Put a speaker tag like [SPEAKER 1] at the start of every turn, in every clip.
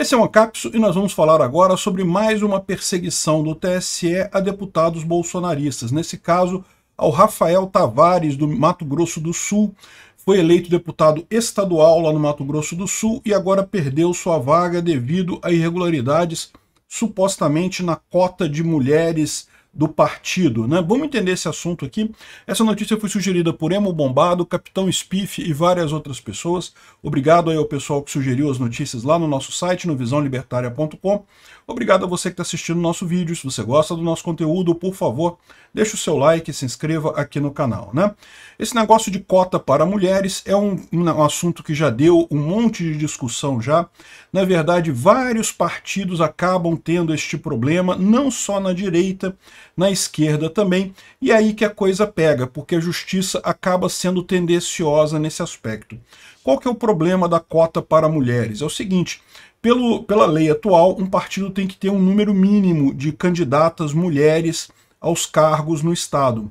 [SPEAKER 1] Esse é o Ancapso e nós vamos falar agora sobre mais uma perseguição do TSE a deputados bolsonaristas. Nesse caso, ao Rafael Tavares, do Mato Grosso do Sul, foi eleito deputado estadual lá no Mato Grosso do Sul e agora perdeu sua vaga devido a irregularidades supostamente na cota de mulheres do partido. Né? Vamos entender esse assunto aqui. Essa notícia foi sugerida por Emo Bombado, Capitão Spiff e várias outras pessoas. Obrigado aí ao pessoal que sugeriu as notícias lá no nosso site, no visãolibertaria.com. Obrigado a você que está assistindo o nosso vídeo. Se você gosta do nosso conteúdo, por favor, deixe o seu like e se inscreva aqui no canal. Né? Esse negócio de cota para mulheres é um, um assunto que já deu um monte de discussão já. Na verdade, vários partidos acabam tendo este problema, não só na direita, na esquerda também, e é aí que a coisa pega, porque a justiça acaba sendo tendenciosa nesse aspecto. Qual que é o problema da cota para mulheres? É o seguinte, pelo, pela lei atual, um partido tem que ter um número mínimo de candidatas mulheres aos cargos no Estado.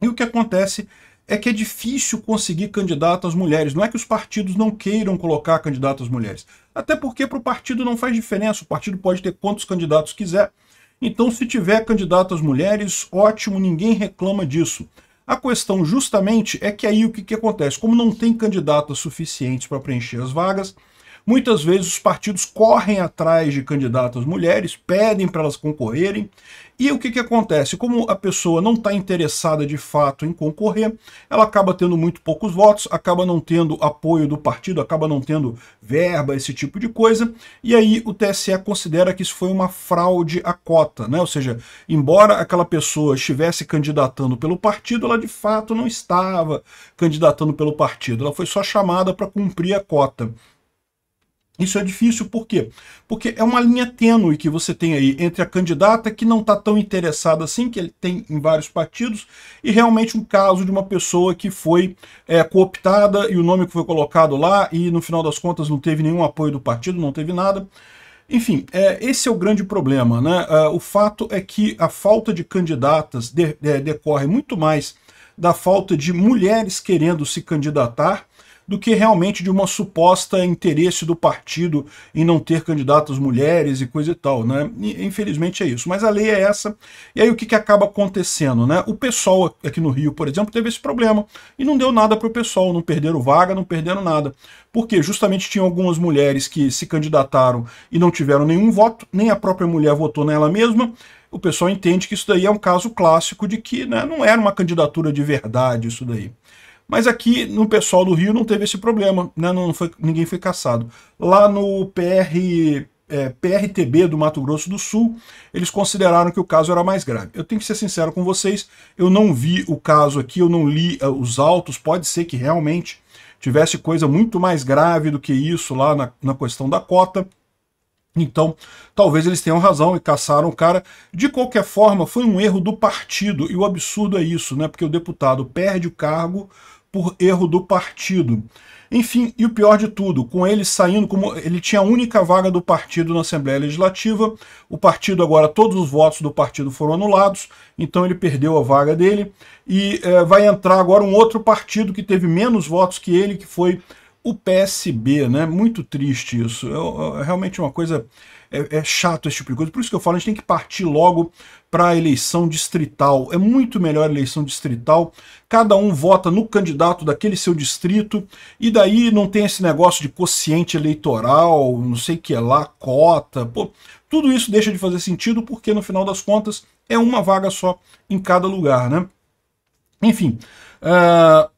[SPEAKER 1] E o que acontece é que é difícil conseguir candidatas mulheres. Não é que os partidos não queiram colocar candidatas mulheres. Até porque para o partido não faz diferença. O partido pode ter quantos candidatos quiser. Então, se tiver candidatas mulheres, ótimo, ninguém reclama disso. A questão justamente é que aí o que, que acontece? Como não tem candidatas suficientes para preencher as vagas, Muitas vezes os partidos correm atrás de candidatas mulheres, pedem para elas concorrerem, e o que, que acontece? Como a pessoa não está interessada de fato em concorrer, ela acaba tendo muito poucos votos, acaba não tendo apoio do partido, acaba não tendo verba, esse tipo de coisa, e aí o TSE considera que isso foi uma fraude à cota, né? Ou seja, embora aquela pessoa estivesse candidatando pelo partido, ela de fato não estava candidatando pelo partido, ela foi só chamada para cumprir a cota. Isso é difícil por quê? Porque é uma linha tênue que você tem aí entre a candidata que não está tão interessada assim, que ele tem em vários partidos, e realmente um caso de uma pessoa que foi é, cooptada e o nome que foi colocado lá e no final das contas não teve nenhum apoio do partido, não teve nada. Enfim, é, esse é o grande problema. Né? É, o fato é que a falta de candidatas de, de, decorre muito mais da falta de mulheres querendo se candidatar do que realmente de uma suposta interesse do partido em não ter candidatas mulheres e coisa e tal, né? Infelizmente é isso. Mas a lei é essa. E aí o que, que acaba acontecendo, né? O pessoal aqui no Rio, por exemplo, teve esse problema e não deu nada para o pessoal, não perderam vaga, não perderam nada. Porque justamente tinham algumas mulheres que se candidataram e não tiveram nenhum voto, nem a própria mulher votou nela mesma, o pessoal entende que isso daí é um caso clássico de que né, não era uma candidatura de verdade isso daí. Mas aqui no pessoal do Rio não teve esse problema, né? não foi, ninguém foi caçado. Lá no PR, é, PRTB do Mato Grosso do Sul, eles consideraram que o caso era mais grave. Eu tenho que ser sincero com vocês, eu não vi o caso aqui, eu não li uh, os autos, pode ser que realmente tivesse coisa muito mais grave do que isso lá na, na questão da cota, então, talvez eles tenham razão e caçaram o cara. De qualquer forma, foi um erro do partido, e o absurdo é isso, né? Porque o deputado perde o cargo por erro do partido. Enfim, e o pior de tudo, com ele saindo, como ele tinha a única vaga do partido na Assembleia Legislativa, o partido agora, todos os votos do partido foram anulados, então ele perdeu a vaga dele, e é, vai entrar agora um outro partido que teve menos votos que ele, que foi o PSB, né? Muito triste isso. É, é realmente uma coisa. É, é, chato esse tipo de coisa. Por isso que eu falo, a gente tem que partir logo para a eleição distrital. É muito melhor a eleição distrital. Cada um vota no candidato daquele seu distrito, e daí não tem esse negócio de quociente eleitoral, não sei o que é lá, cota. Pô, tudo isso deixa de fazer sentido porque, no final das contas, é uma vaga só em cada lugar, né? Enfim. Uh,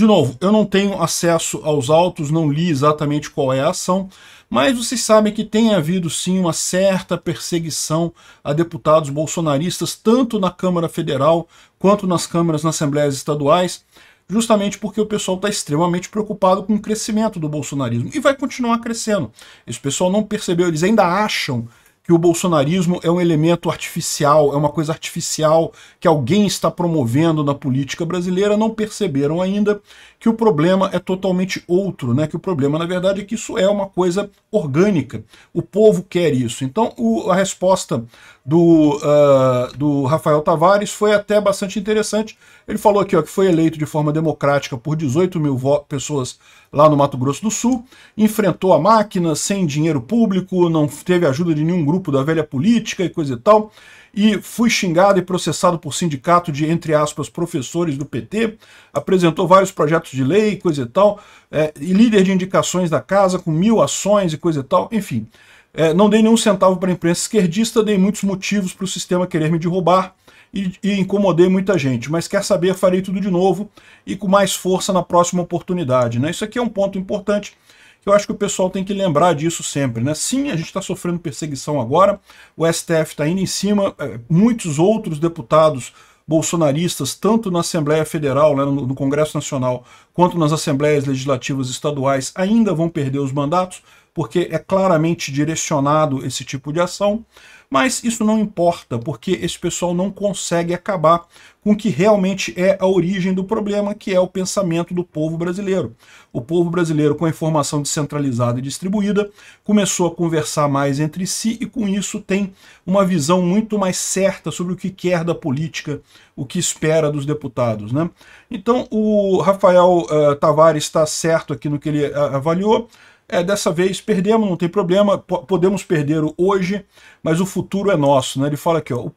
[SPEAKER 1] de novo, eu não tenho acesso aos autos, não li exatamente qual é a ação, mas vocês sabem que tem havido sim uma certa perseguição a deputados bolsonaristas, tanto na Câmara Federal quanto nas câmaras nas assembleias estaduais, justamente porque o pessoal está extremamente preocupado com o crescimento do bolsonarismo e vai continuar crescendo. Esse pessoal não percebeu, eles ainda acham que o bolsonarismo é um elemento artificial, é uma coisa artificial que alguém está promovendo na política brasileira, não perceberam ainda que o problema é totalmente outro, né? Que o problema, na verdade, é que isso é uma coisa orgânica. O povo quer isso. Então, o, a resposta do, uh, do Rafael Tavares foi até bastante interessante. Ele falou aqui ó, que foi eleito de forma democrática por 18 mil pessoas lá no Mato Grosso do Sul, enfrentou a máquina sem dinheiro público, não teve ajuda de nenhum grupo da velha política e coisa e tal, e fui xingado e processado por sindicato de, entre aspas, professores do PT, apresentou vários projetos de lei, coisa e tal, é, e líder de indicações da casa com mil ações e coisa e tal, enfim. É, não dei nenhum centavo para a imprensa esquerdista, dei muitos motivos para o sistema querer me derrubar e, e, incomodei muita gente. Mas quer saber, farei tudo de novo e com mais força na próxima oportunidade. Né? Isso aqui é um ponto importante que eu acho que o pessoal tem que lembrar disso sempre. Né? Sim, a gente está sofrendo perseguição agora, o STF está indo em cima, é, muitos outros deputados bolsonaristas, tanto na Assembleia Federal, né, no, no Congresso Nacional, quanto nas Assembleias Legislativas Estaduais, ainda vão perder os mandatos, porque é claramente direcionado esse tipo de ação, mas isso não importa, porque esse pessoal não consegue acabar com o que realmente é a origem do problema, que é o pensamento do povo brasileiro. O povo brasileiro, com a informação descentralizada e distribuída, começou a conversar mais entre si e com isso tem uma visão muito mais certa sobre o que quer da política, o que espera dos deputados. Né? Então o Rafael uh, Tavares está certo aqui no que ele uh, avaliou, é, dessa vez perdemos, não tem problema, podemos perder hoje, mas o futuro é nosso. Né? Ele fala aqui, ó, o,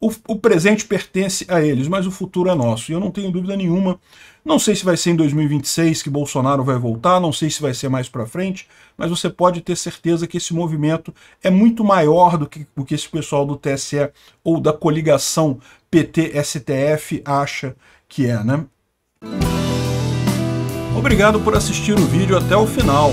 [SPEAKER 1] o, o, presente pertence a eles, mas o futuro é nosso. E eu não tenho dúvida nenhuma. Não sei se vai ser em 2026 que Bolsonaro vai voltar, não sei se vai ser mais para frente, mas você pode ter certeza que esse movimento é muito maior do que o que esse pessoal do TSE ou da coligação PT-STF acha que é, né? Obrigado por assistir o vídeo até o final.